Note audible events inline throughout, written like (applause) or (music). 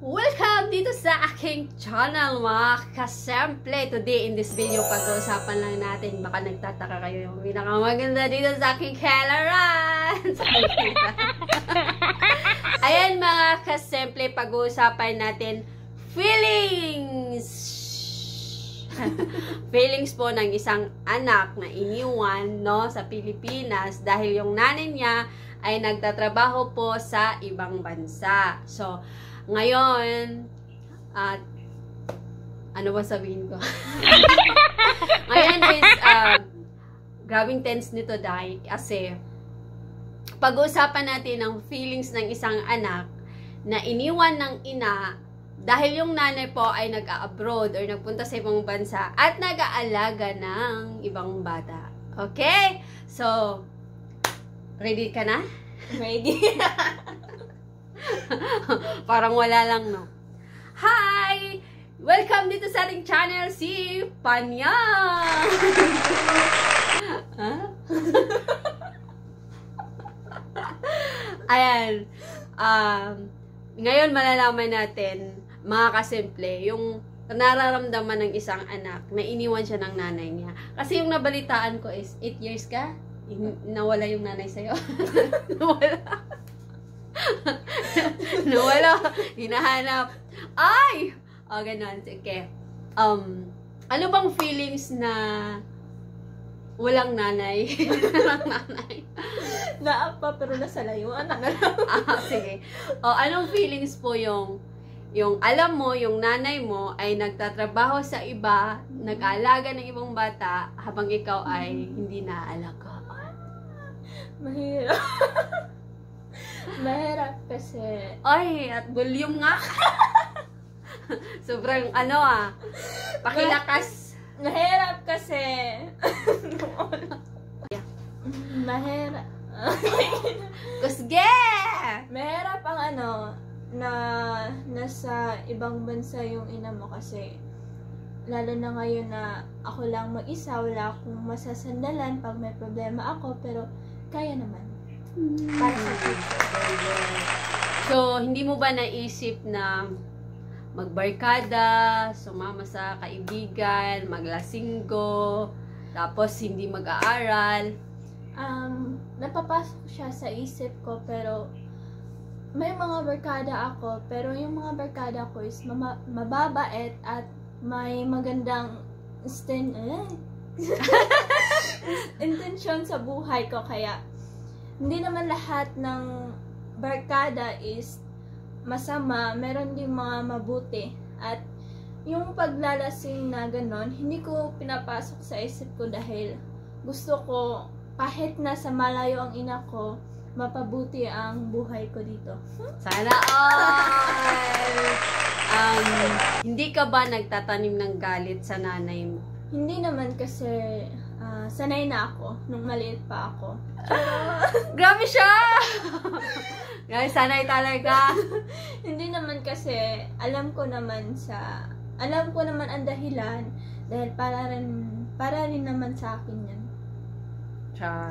Welcome dito sa aking channel mga kasemple. Today in this video, pag-uusapan lang natin. Baka nagtataka kayo yung pinakamaganda dito sa aking kailaran. (laughs) (laughs) Ayan mga kasemple, pag-uusapan natin feelings. (laughs) feelings po ng isang anak na iniwan no, sa Pilipinas dahil yung nanay niya ay nagtatrabaho po sa ibang bansa. So, ngayon, at ano ba sabihin ko? (laughs) Ngayon is, uh, grabing tense nito dahil kasi pag-uusapan natin ang feelings ng isang anak na iniwan ng ina dahil yung nanay po ay nag-abroad or nagpunta sa ibang bansa at nag-aalaga ng ibang bata. Okay? So, ready ka na? Ready? (laughs) (laughs) Parang wala lang, no? Hi! Welcome dito sa ating channel, si Panya! (laughs) (laughs) Ayan. Um, ngayon malalaman natin, mga kasimple, yung nararamdaman ng isang anak na iniwan siya ng nanay niya. Kasi yung nabalitaan ko is, 8 years ka? Nawala yung nanay sa'yo? nawala. (laughs) nawala. Hinahanap. Ay! O, oh, ganun. Sige. Um, ano bang feelings na walang nanay? (laughs) walang nanay. Naapa pero nasa layuan na lang. (laughs) ah, sige. O, anong feelings po yung yung alam mo, yung nanay mo ay nagtatrabaho sa iba, nag-aalaga ng ibang bata, habang ikaw ay hindi naaalaga. Mahirap. Mahirap kasi... Ay, at volume nga. (laughs) Sobrang ano ah, pakilakas. Mahirap kasi... Mahirap. Kusge! Mahirap ang ano, na nasa ibang bansa yung ina mo kasi lalo na ngayon na ako lang mag-isa, wala akong masasandalan pag may problema ako, pero kaya naman. So, hindi mo ba naisip na magbarkada, sumama sa kaibigan, maglasinggo, tapos hindi mag-aaral? Um, napapasok siya sa isip ko, pero may mga barkada ako, pero yung mga barkada ko is mababait at may magandang sten eh? (laughs) intensyon sa buhay ko kaya hindi naman lahat ng barkada is masama, meron din mga mabuti at yung paglalasing na ganon, hindi ko pinapasok sa isip ko dahil gusto ko kahit nasa malayo ang ina ko, mapabuti ang buhay ko dito. Sana all! Um, hindi ka ba nagtatanim ng galit sa nanay mo? Hindi naman kasi ah, sanay na ako nung maliit pa ako. (laughs) Grabe siya! Grabe, sanay talaga. (laughs) Hindi naman kasi alam ko naman sa alam ko naman ang dahilan dahil para rin para rin naman sa akin yan. Char.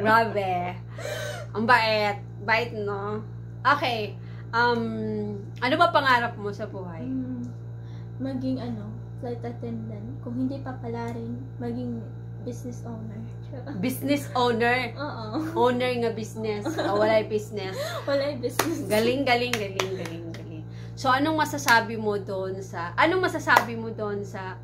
Grabe. Ang bait. Bait, no? Okay. Um, ano ba pangarap mo sa buhay? Mm, maging ano, flight attendant. Kung hindi pa pala rin, maging business owner. (laughs) Business owner. Oo. Owner nga business. O, wala yung business. Wala yung business. Galing, galing, galing, galing, galing. So, anong masasabi mo doon sa, anong masasabi mo doon sa,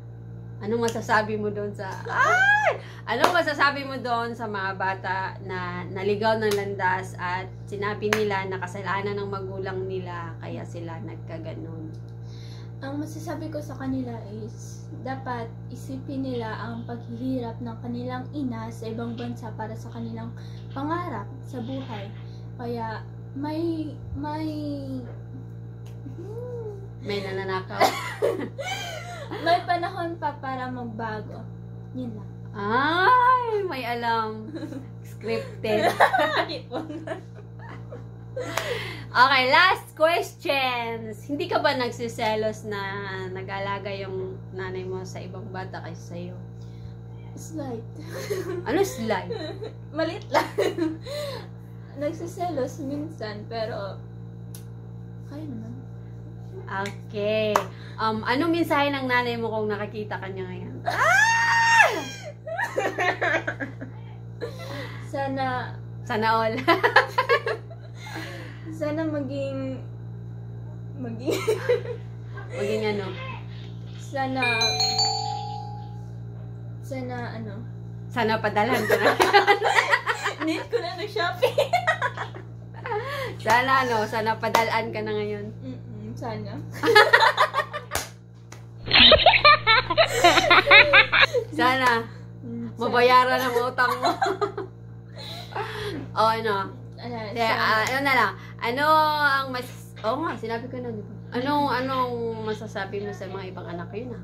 anong masasabi mo doon sa, ay! Anong masasabi mo doon sa mga bata na naligaw ng landas at sinabi nila na kasalanan ng magulang nila kaya sila nagkaganon? Ang masasabi ko sa kanila is, dapat isipin nila ang paghihirap ng kanilang ina sa ibang bansa para sa kanilang pangarap sa buhay. Kaya, may, may, hmm, May nananakaw. (laughs) may panahon pa para magbago. Yun lang. Ay, may alam. (laughs) Scripted. Okay, last questions. Hindi ka ba nagsiselos na nag-alaga yung nanay mo sa ibang bata kaysa sa'yo? Slight. (laughs) Ano slide? Malit lang. (laughs) Nagsiselos minsan, pero kaya naman. Okay. Um, anong mensahe ng nanay mo kung nakakita ka niya ngayon? (laughs) Sana, Sana all. Sana maging, maging, (laughs) Maging ano. sana, sana ano, Sana padalhan ko na. (laughs) need ko na ng shopping. (laughs) sana ano, sana padalaan ka na ngayon. Mm-mm, sana. Sana Mm, sana. mabayaran ang utang mo. o ano, Ano, sana. ah, ano na lang, ano ang mas, oo nga, sinabi ko na, di ba? Anong, anong masasabi mo sa mga ibang anak ko yun ah?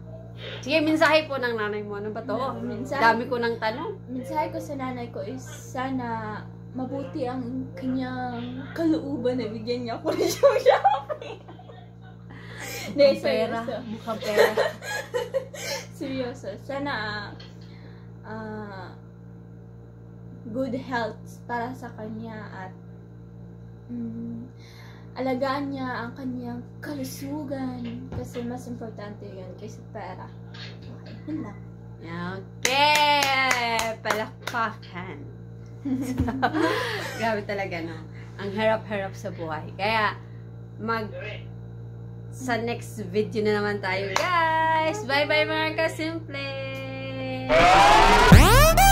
Sige, mensahe po ng nanay mo. Ano ba to? Ano, mensahe? Dami ko ng tanong. mensahe ko sa nanay ko is sana mabuti ang kanyang kalooban na bigyan niya ako ng shopping. Hindi, Mukhang pera. Mukhang pera. (laughs) Seryoso. Sana ah, good health para sa kanya at mm, alagaan niya ang kanyang kalusugan kasi mas importante yun kaysa pera. Okay, yun lang. Okay! Palakpakan. (laughs) Grabe talaga, no? Ang harap-harap sa buhay. Kaya, mag... Sa next video na naman tayo, guys! Bye-bye, mga kasimple! (laughs)